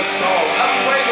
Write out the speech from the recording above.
I'm waiting.